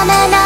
I'm an